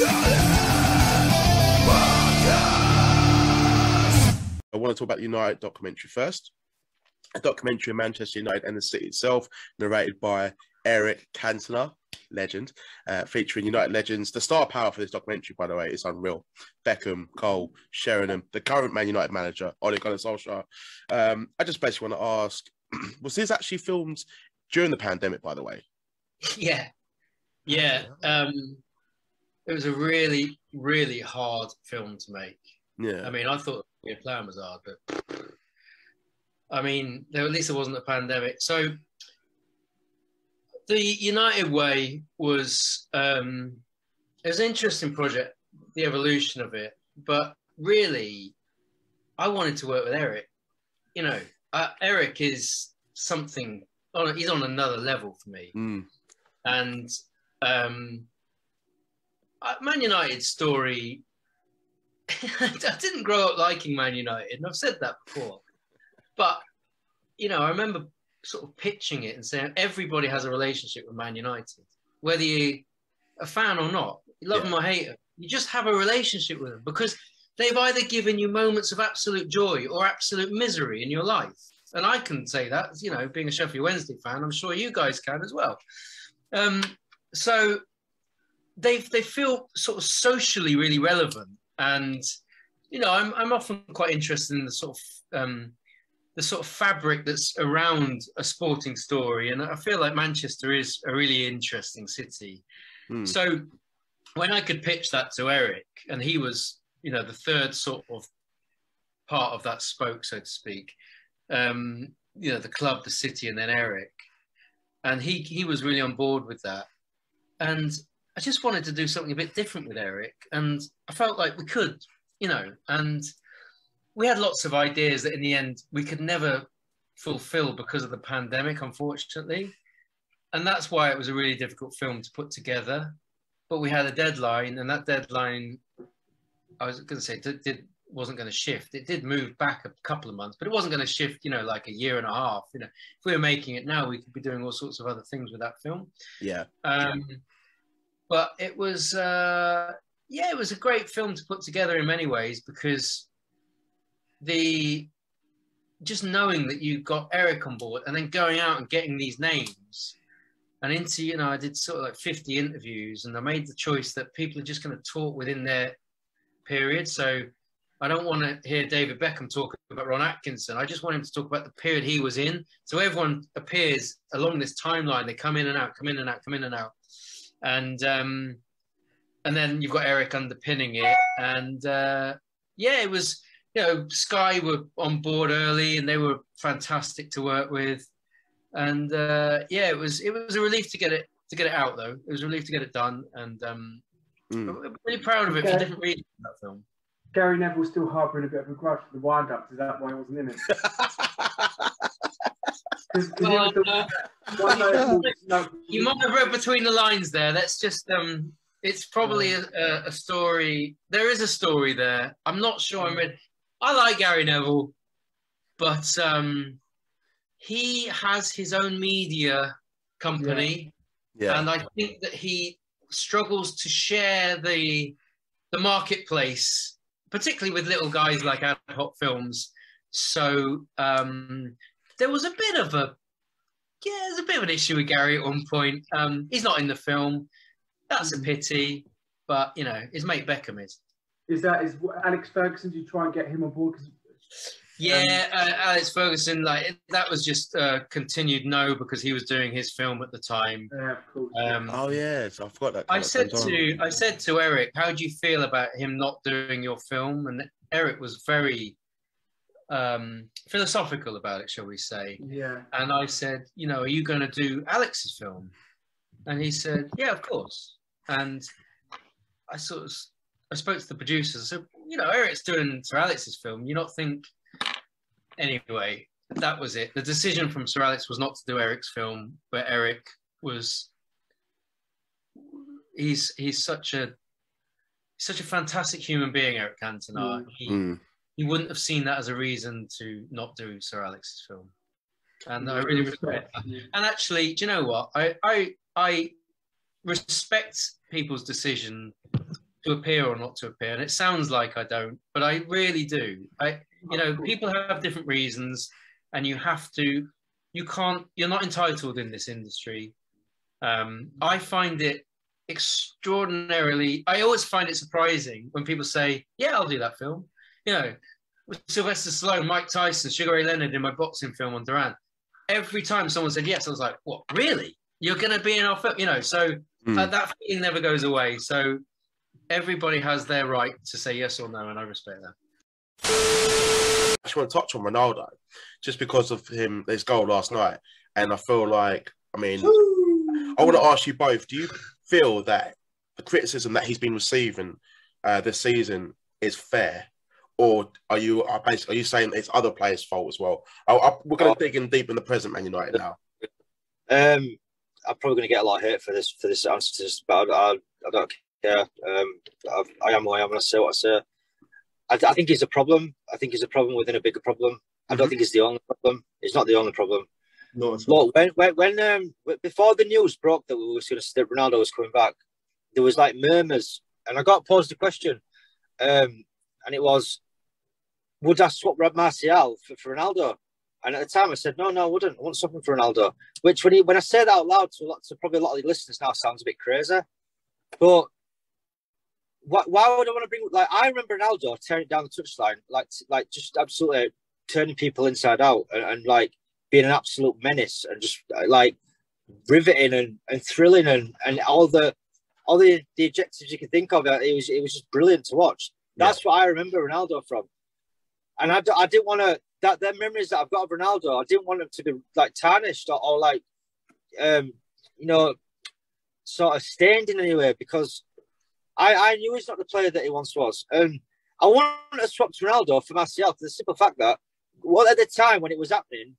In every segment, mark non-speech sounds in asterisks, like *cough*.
I want to talk about the United documentary first. A documentary of Manchester United and the city itself, narrated by Eric Cantona, legend, uh, featuring United legends. The star power for this documentary, by the way, is unreal. Beckham, Cole, Sheringham, the current Man United manager, Ole Gunnar Solskjaer. Um, I just basically want to ask, *clears throat* was this actually filmed during the pandemic, by the way? Yeah, yeah. Um, it was a really, really hard film to make. Yeah. I mean, I thought the plan was hard, but I mean, there at least there wasn't a pandemic. So the United Way was um, it was an interesting project, the evolution of it. But really, I wanted to work with Eric. You know, uh, Eric is something. On, he's on another level for me, Mm. and um, Man United story. *laughs* I didn't grow up liking Man United, and I've said that before. But you know, I remember sort of pitching it and saying everybody has a relationship with Man United, whether you're a fan or not, you love Yeah. them or hate them. You just have a relationship with them because they've either given you moments of absolute joy or absolute misery in your life. And I can say that, you know, being a Sheffield Wednesday fan, I'm sure you guys can as well. Um, so they they feel sort of socially really relevant, and you know, I'm I'm often quite interested in the sort of um, the sort of fabric that's around a sporting story, and I feel like Manchester is a really interesting city. Mm. So when I could pitch that to Eric, and he was, you know, the third sort of part of that spoke, so to speak. Um, you know, the club, the city, and then Eric, and he he was really on board with that. And I just wanted to do something a bit different with Eric, and I felt like we could, you know, and we had lots of ideas that in the end we could never fulfill because of the pandemic, unfortunately. And that's why it was a really difficult film to put together. But we had a deadline, and that deadline, I was going to say, did, did wasn't going to shift. It did move back a couple of months, but it wasn't going to shift, you know, like a year and a half. You know, if we were making it now, we could be doing all sorts of other things with that film. Yeah. Um, but it was, uh, yeah, it was a great film to put together in many ways because the just knowing that you got Eric on board and then going out and getting these names and into, you know, I did sort of like 50 interviews and I made the choice that people are just going to talk within their period. So I don't want to hear David Beckham talk about Ron Atkinson. I just want him to talk about the period he was in. So everyone appears along this timeline. They come in and out, come in and out, come in and out, and um, and then you've got Eric underpinning it. And uh, yeah, it was you know Sky were on board early and they were fantastic to work with. And uh, yeah, it was it was a relief to get it to get it out though. It was a relief to get it done, and um, Mm. I'm really proud of it for different reasons. That film. Gary Neville's still harbouring a bit of a grudge for the wind ups. Is that why he wasn't in it? *laughs* 'Cause- 'cause it the- Uh, one *laughs* no, you might have read between the lines there. That's just um, it's probably a, a, a story. There is a story there. I'm not sure I'm ready. I like Gary Neville, but um, he has his own media company, Yeah. and I think that he struggles to share the the marketplace, particularly with little guys like ad hoc films. So um, there was a bit of a yeah, there's a bit of an issue with Gary at one point. Um, he's not in the film. That's a pity, but you know, his mate Beckham is. is that is Alex Ferguson? Do you try and get him on board? 'Cause- Yeah, uh, Alex Ferguson, like that was just uh, continued no because he was doing his film at the time. yeah, of course. Um, oh yes, I forgot that. I said comes on. to I said to Eric, "How do you feel about him not doing your film?" And Eric was very um, philosophical about it, shall we say? yeah. And I said, "You know, are you going to do Alex's film?" And he said, "Yeah, of course." And I sort of I spoke to the producers. I said, "You know, Eric's doing Sir Alex's film. You not think?" Anyway, that was it. The decision from Sir Alex was not to do Eric's film, but Eric was he's he's such a such a fantastic human being, Eric Cantona. Mm. He, Mm. He wouldn't have seen that as a reason to not do Sir Alex's film. And I really respect that. And actually, do you know what? I I I respect people's decision to appear or not to appear. And it sounds like I don't, but I really do. I, you know, people have different reasons, and you have to. You can't. You're not entitled in this industry. Um, I find it extraordinarily. I always find it surprising when people say, "Yeah, I'll do that film." You know, with Sylvester Stallone, Mike Tyson, Sugar Ray Leonard in my boxing film on Duran. Every time someone said yes, I was like, "What? Really? You're going to be in our film?" You know, so Mm. uh, that feeling never goes away. So everybody has their right to say yes or no, and I respect that. I just want to touch on Ronaldo, just because of him his goal last night, and I feel like I mean I want to ask you both: Do you feel that the criticism that he's been receiving uh, this season is fair, or are you are, basically, are you saying it's other players' fault as well? I, I, we're going to dig in deep in the present Man United now. Um, I'm probably going to get a lot of hate for this for this answer to this, but I, I, I don't care. Um, I, I am who I am, and I say what I say. I, I think he's a problem. I think he's a problem within a bigger problem. I don't Mhm. think it's the only problem. It's not the only problem. All. Look, when when, when um before the news broke that we was going to that Ronaldo was coming back, there was like murmurs, and I got posed a question, um, and it was, would I swap Martial for, for Ronaldo? And at the time, I said, no, no, I wouldn't. I wouldn't swap him for Ronaldo. Which, when he, when I say that out loud to, a lot, to probably a lot of the listeners now, sounds a bit crazy. But why, why would I want to bring like I remember Ronaldo tearing down the touchline, like like just absolutely turning people inside out and, and like being an absolute menace and just uh, like riveting and, and thrilling and, and all the all the, the adjectives you can think of. uh, It was it was just brilliant to watch. That's what I remember Ronaldo from. And I, I didn't want to that their memories that I've got of Ronaldo. I didn't want them to be like tarnished or, or like um you know sort of stained in any way because I I knew he's not the player that he once was. And I wanted to swap to Ronaldo for Martial for the simple fact that well at the time when it was happening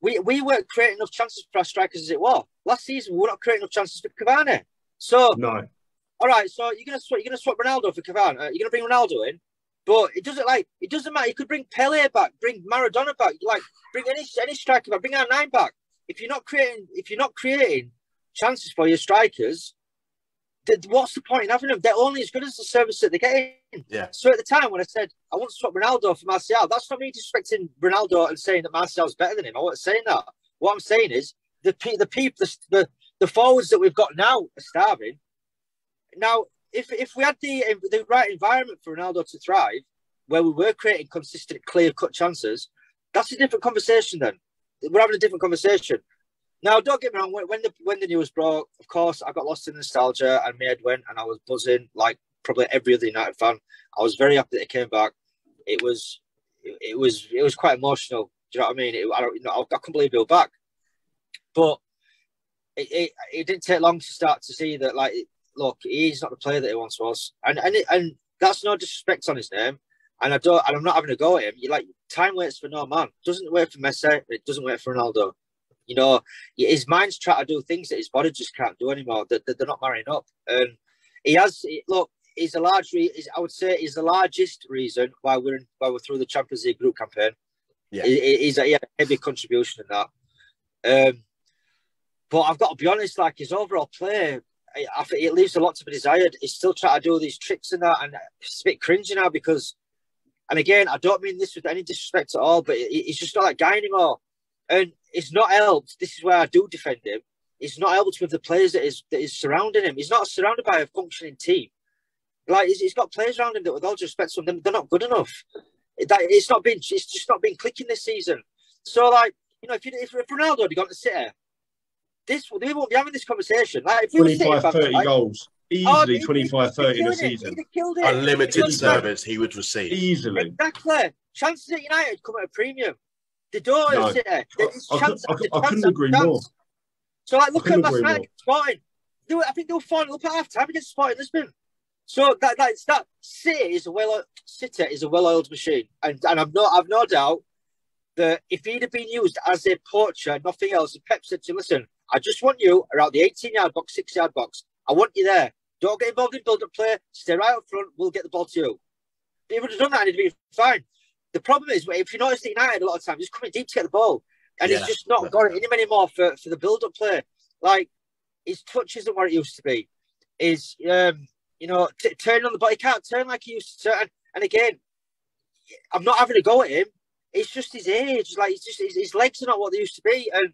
we we weren't creating enough chances for our strikers as it was. Last season, we were not creating enough chances for Cavani. So, No. all right, so you're gonna swap, you're gonna swap Ronaldo for Cavani. Uh, you're gonna bring Ronaldo in, but it doesn't like it doesn't matter. You could bring Pele back, bring Maradona back, like bring any any striker back, bring our nine back. If you're not creating, if you're not creating chances for your strikers, what's the point in having them? They're only as good as the service that they're getting. Yeah. So at the time when I said I want to swap Ronaldo for Martial, that's not me disrespecting Ronaldo and saying that Martial's better than him. I wasn't saying that. What I'm saying is the the people the, the the forwards that we've got now are starving. Now, if if we had the the right environment for Ronaldo to thrive, where we were creating consistent, clear cut chances, that's a different conversation. Then we're having a different conversation. Now, don't get me wrong. When, the when the news broke, of course, I got lost in nostalgia, and my head went, and I was buzzing like probably every other United fan. I was very happy that he came back. It was, it, it was, it was quite emotional. Do you know what I mean? It, I don't, you know, I, I couldn't believe he was back. But it, it, it didn't take long to start to see that, like, look, he's not the player that he once was, and and it, and that's no disrespect on his name. And I don't, and I'm not having a go at him. You like time waits for no man. Doesn't wait for Messi. It doesn't wait for Ronaldo. You know, his mind's trying to do things that his body just can't do anymore. That they're, not marrying up. And he has look. He's a large. Re- I would say he's the largest reason why we're in, why we're through the Champions League group campaign. Yeah. He, he- he's a, he had a heavy contribution in that. Um, but I've got to be honest. Like his overall play, I, think it leaves a lot to be desired. He's still trying to do all these tricks and that, and it's a bit cringy now because. And again, I don't mean this with any disrespect at all, but he- he's just not that guy anymore. And it's not helped. This is where I do defend him. It's not helped with the players that is that is surrounding him. He's not surrounded by a functioning team. Like he's, he's got players around him that, with all due respect to them, they're not good enough. That it's not been. It's just not been clicking this season. So like you know, if you, if, if Ronaldo had gone to City, this we won't be having this conversation. Like if we were City 25, fans, 30 right? goals. Oh, Easily he'd- 25, he'd 30 in a killed it. season. He'd have killed it. Unlimited Because, like, service he would receive. Easily. Exactly. Chances at United come at a premium. They don't No. at City. I, It's I, chance I, after I chance couldn't after agree chance. more. So like, look I at couldn't last agree night against Sporting. They were, I think they were four up at half time against Sporting Lisbon. So that that's that City is a well City is a well-oiled machine, and and I've no I've no doubt that if he'd have been used as a poacher, nothing else, and Pep said to him, listen, I just want you around the 18-yard box, six-yard box. I want you there. Don't get involved in build-up play. Stay right up front. We'll get the ball to you. If he would have done that, and he'd be fine. The problem is, if you notice at United a lot of times, he's coming deep to get the ball, and Yeah. he's just not got it in him anymore for, for the build-up play. Like his touch isn't what it used to be. Is um, you know, t- turn on the ball. He can't turn like he used to. Turn. And again, I'm not having a go at him. It's just his age. Like he's just his, his legs are not what they used to be, and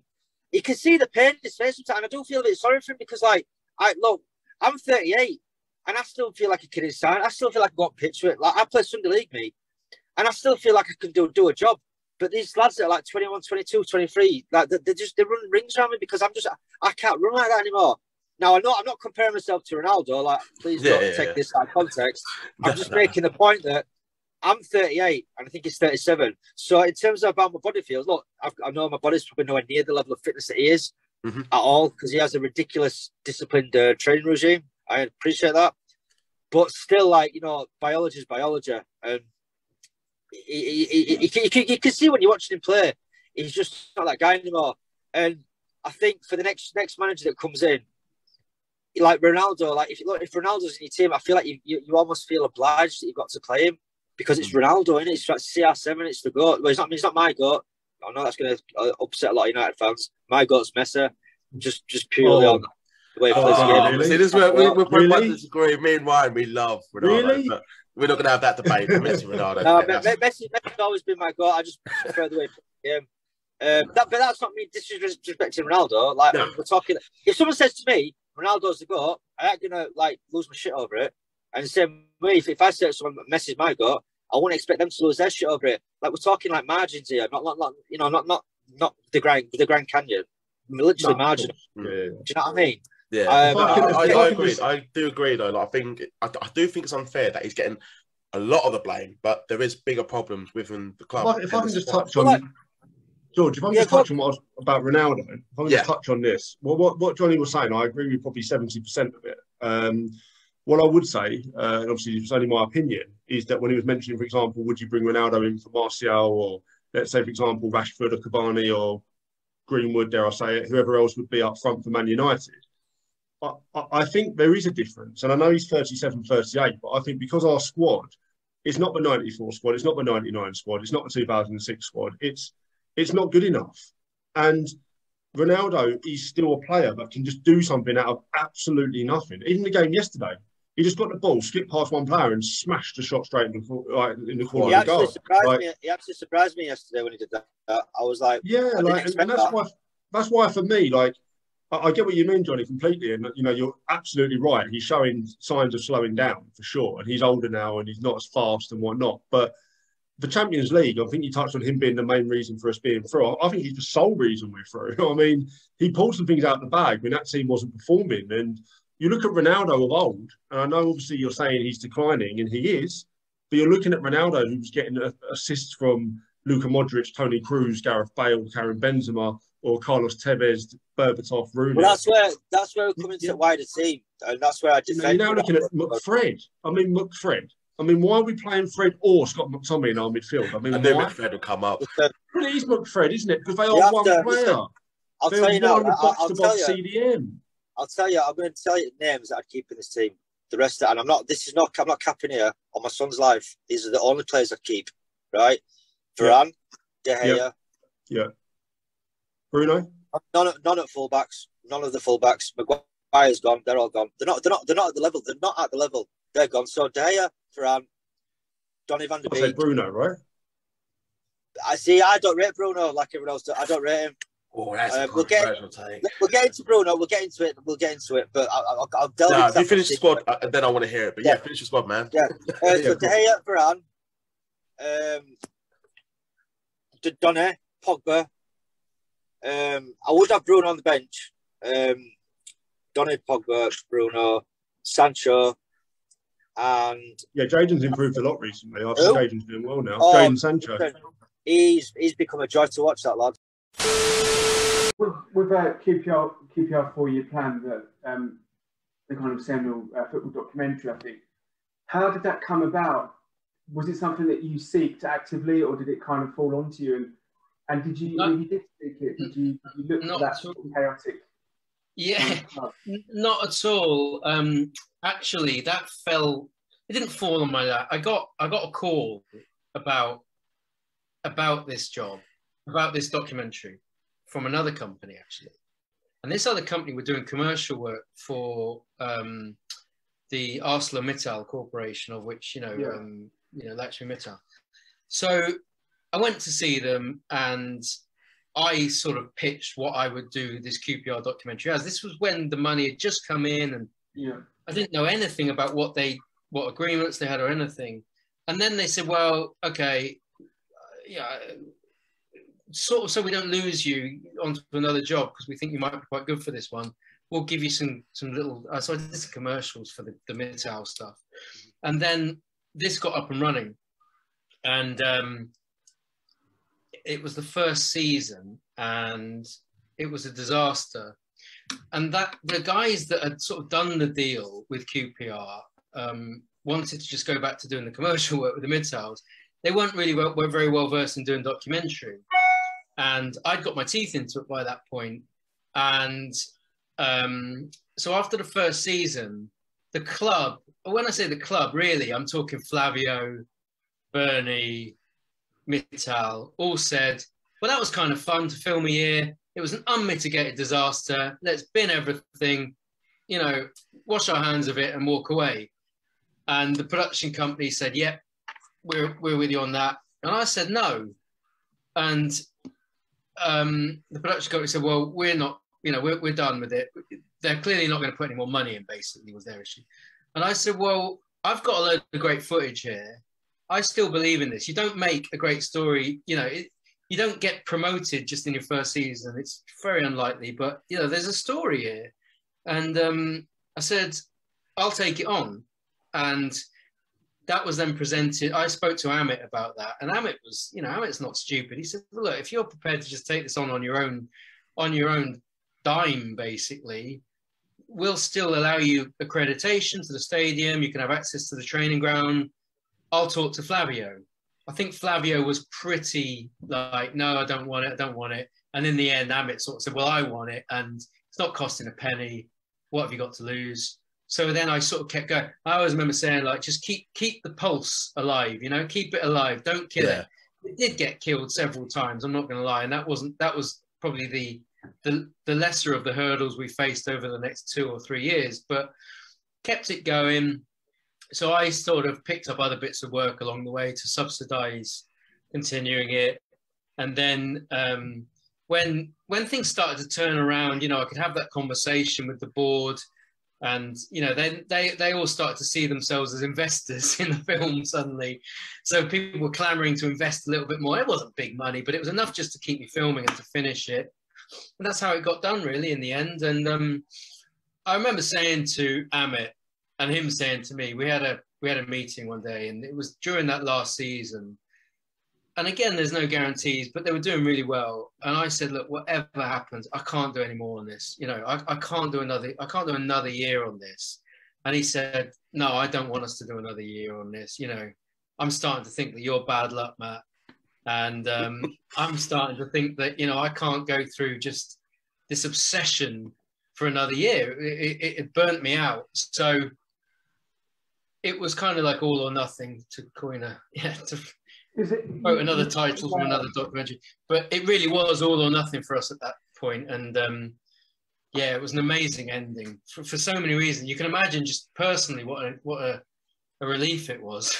you can see the pain in his face sometimes. And I do feel a bit sorry for him because, like, I look, I'm 38, and I still feel like a kid inside. I still feel like I've got pitch to it. Like I play Sunday League, me, and I still feel like I can do do a job. But these lads that are like 21, 22, 23, like they, they just they run rings around me because I'm just I can't run like that anymore. Now I'm not I'm not comparing myself to Ronaldo. Like, please Yeah, don't yeah, take yeah. this out of context. *laughs* I'm just making the point that I'm 38 and I think he's 37. So in terms of how my body feels, look, I've, I know my body's probably nowhere near the level of fitness that he is Mhm. at all because he has a ridiculous disciplined uh, training regime. I appreciate that, but still, like you know, biology is biology, and he, he, he, you, can, see when you're watching him play, he's just not that guy anymore. And I think for the next next manager that comes in, like Ronaldo, like if look if Ronaldo's in your team, I feel like you, you, you almost feel obliged that you've got to play him because it's Ronaldo, and it's like CR7, it's the goat. Well, he's not, he's not my goat. I know that's going to upset a lot of United fans. My goat's Messi, just just purely Oh. on the way he Oh, the game. Really? See, this is where we, we're Really? really? disagree. Me and Ryan, we love Ronaldo. Really? But we're not going to have that debate. Messi, Ronaldo. No, Yeah, Me- Messi, Messi's always been my goal. I just prefer the way he plays the game. Um, that, but that's not me disrespecting Ronaldo. Like No. we're talking. If someone says to me, "Ronaldo's the goat," I ain't gonna like lose my shit over it. And the same way, if, if I say to someone, "Messi's my goat," I wouldn't expect them to lose their shit over it. Like we're talking like margins here, not not, not you know, not not not the Grand the Grand Canyon. Literally No, margin. Yeah. Do you know what I mean? Yeah, Um, I I, I, I I agree. I do agree, though. Like, I think I, I do think it's unfair that he's getting a lot of the blame, but there is bigger problems within the club. I, if I and can just squad. touch on Well, George, if I can Yeah, just go touch on what I was, about Ronaldo, if I can Yeah. just touch on this, well, what what Johnny was saying, I agree with probably seventy percent of it. Um, what I would say, uh, and obviously it's only my opinion, is that when he was mentioning, for example, would you bring Ronaldo in for Martial, or let's say, for example, Rashford or Cavani or Greenwood, dare I say it, whoever else would be up front for Man United. I, I think there is a difference, and I know he's 37, 38, but I think because our squad it's not the 94 squad, it's not the 99 squad, it's not the 2006 squad, it's it's not good enough. And Ronaldo is still a player that can just do something out of absolutely nothing. Even the game yesterday, he just got the ball, skipped past one player, and smashed the shot straight in the, like, in the corner He of the actually goal. surprised Like- me. He actually surprised me yesterday when he did that. I was like, Yeah, like, and, and that's that. why that's why for me, like, I, I get what you mean, Johnny, completely, and you know, you're absolutely right. He's showing signs of slowing down for sure, and he's older now, and he's not as fast and whatnot. But the Champions League, I think you touched on him being the main reason for us being through. I, I think he's the sole reason we're through. *laughs* I mean, he pulled some things out of the bag when that team wasn't performing, and you look at Ronaldo of old, and I know obviously you're saying he's declining, and he is, but you're looking at Ronaldo who's getting assists from Luka Modric, Toni Kroos, Gareth Bale, Karim Benzema, or Carlos Tevez, Berbatov, Rooney. well, that's where that's where we come into Yeah. the wider team, and that's where I you know, you're now looking at McFred. I mean, McFred. I mean, why are we playing Fred or Scott McTominay in our midfield? I mean, I knew why? McFred would come up. Because, But it is McFred, isn't it? Because they You are one to- player. listen, I'll They're tell you now. one I'll, box I'll to tell you. CDM. I'll tell you. I'm going to tell you names that I'd keep in this team. The rest, of, and I'm not. This is not. I'm not capping here on my son's life. These are the only players I keep. Right, Varane, De Gea, Yeah. Bruno? none, of- none at fullbacks. None of the fullbacks. Maguire's gone. They're all gone. They're not. They're not. They're not at the level. They're not at the level. They're gone. So De Gea, Varane, Donny Van de Beek. Bruno, right? I see. I don't rate Bruno like everyone else. does. I don't rate him. Oh, that's a we'll get- controversial take. We'll get into Bruno. We'll get into it. We'll get into it. But I- I'll, I'll delve No, into if you finish the squad, uh, then I want to hear it. But yeah, finish the squad, man. Yeah. *laughs* Uh, Yeah, so De Gea, Varane, um, D- Donny, Pogba. Um, I would have Bruno on the bench. Um, Donny, Pogba, Bruno, Sancho, and Yeah, Jaden's improved a lot recently. I've seen Jaden's doing well now. Oh, Jaden Sancho. he's he's become a joy to watch. That lad. With, with uh, QPR, QPR four-year plan, that um, the kind of seminal uh, football documentary, I think. How did that come about? Was it something that you seeked actively, or did it kind of fall onto you? And and did you, No. you did seek it, did you, did you look Not for that at sort of chaotic? Yeah, kind of *laughs* not at all. Um, actually, that fell. It didn't fall on my lap. I got I got a call about about this job, about this documentary from another company actually, and this other company were doing commercial work for um, the ArcelorMittal Corporation, of which you know, Yeah. um, you know, Lakshmi Mittal. So I went to see them, and I sort of pitched what I would do this QPR documentary as. This was when the money had just come in, and Yeah. I didn't know anything about what they, what agreements they had or anything. And then they said, "Well, okay, uh, yeah." Sort of, so we don't lose you onto another job because we think you might be quite good for this one we'll give you some some little. Uh, so I did some commercials for the the Mittal stuff, and then this got up and running, and um, it was the first season, and it was a disaster. And that the guys that had sort of done the deal with QPR um, wanted to just go back to doing the commercial work with the Mittals. They weren't really well, were very well versed in doing documentary, and I'd got my teeth into it by that point. and um, so after the first season, the club, when I say the club, really, I'm talking Flavio, Bernie, Mittal, all said, well, that was kind of fun to film a year. It was an unmitigated disaster. Let's bin everything, you know, wash our hands of it and walk away. And the production company said, yep, we're, we're with you on that. And I said, no. And um, the production company said, well, we're not you know, we're, we're done with it. They're clearly not going to put any more money in, basically, was their issue. And I said, well, I've got a load of great footage here. I still believe in this. You don't make a great story, you know, it, you don't get promoted just in your first season. It's very unlikely, but, you know, there's a story here. And um, I said, I'll take it on. And that was then presented. I spoke to Amit about that. And Amit was, you know, Amit's not stupid. He said, look, if you're prepared to just take this on on your own, on your own dime basically we'll still allow you accreditation to the stadium you can have access to the training ground i'll talk to flavio i think flavio was pretty like no i don't want it i don't want it and in the end amit sort of said well i want it and it's not costing a penny what have you got to lose so then i sort of kept going i always remember saying like just keep keep the pulse alive you know keep it alive don't kill Yeah. it it did get killed several times i'm not going to lie and that wasn't that was probably the the, the lesser of the hurdles we faced over the next two or three years, but kept it going. So I sort of picked up other bits of work along the way to subsidize continuing it. And then um, when when things started to turn around, you know, I could have that conversation with the board, and you know, then they they all started to see themselves as investors *laughs* in the film suddenly. So people were clamoring to invest a little bit more. It wasn't big money, but it was enough just to keep me filming and to finish it and that's how it got done really in the end and um, i remember saying to amit and him saying to me we had a we had a meeting one day and it was during that last season and again there's no guarantees but they were doing really well. And i said look whatever happens i can't do any more on this. You know i, I can't do another i can't do another year on this. And he said no i don't want us to do another year on this. You know i'm starting to think that you're bad luck Mat. And um, *laughs* I'm starting to think that you know I can't go through just this obsession for another year. It, it, it burnt me out. So it was kind of like all or nothing to coin a *laughs* yeah to Is it another title from another documentary. But it really was all or nothing for us at that point, and um, yeah, it was an amazing ending for, for so many reasons. You can imagine just personally what a, what a, a relief it was.